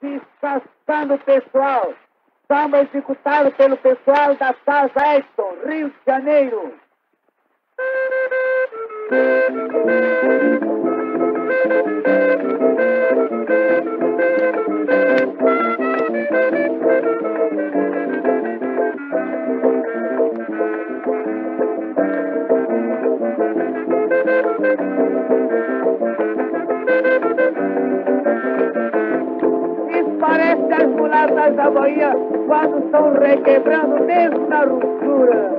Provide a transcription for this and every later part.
descascando o pessoal. Samba executado pelo pessoal da Casa Edson, Rio de Janeiro. Mulatas da Bahia quando estão requebrando mesmo na ruptura.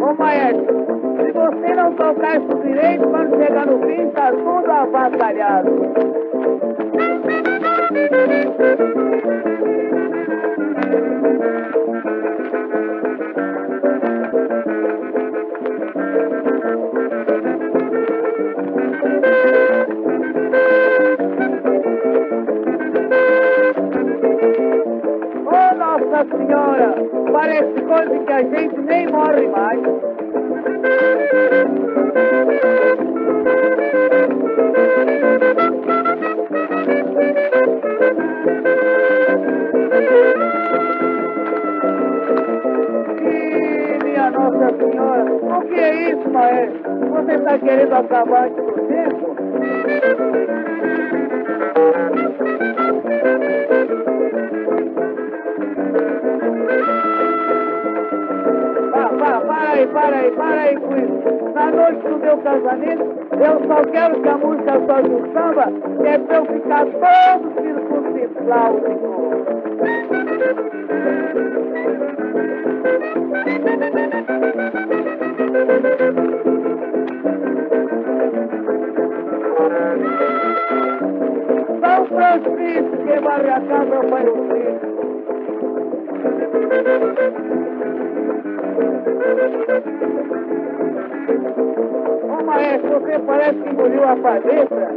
Ô maestro, você não tocar isso direito, quando chegar no fim, tá tudo avassalhado. Ô Nossa Senhora, parece coisa que a gente nem morre mais. Querendo acabar antes do tempo? Para aí, para aí, para com isso. Na noite do meu casamento, eu só quero que a música toque o samba, é pra eu ficar todo circunfláutico. São Francisco, que varre a casa vai o filho. Ô maestro, você parece que engoliu a palestra.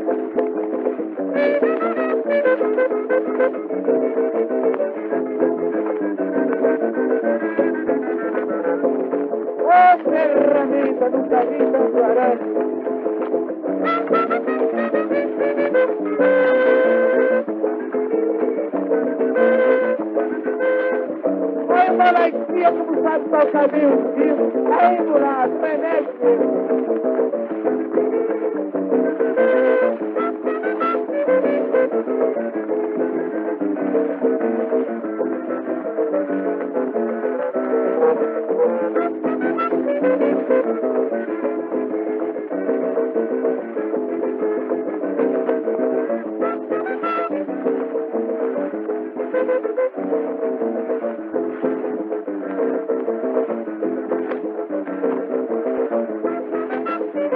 Ô ferramenta, nunca vi tanto arame. uma alegria como sabe tocar bem o aí murado, frenético.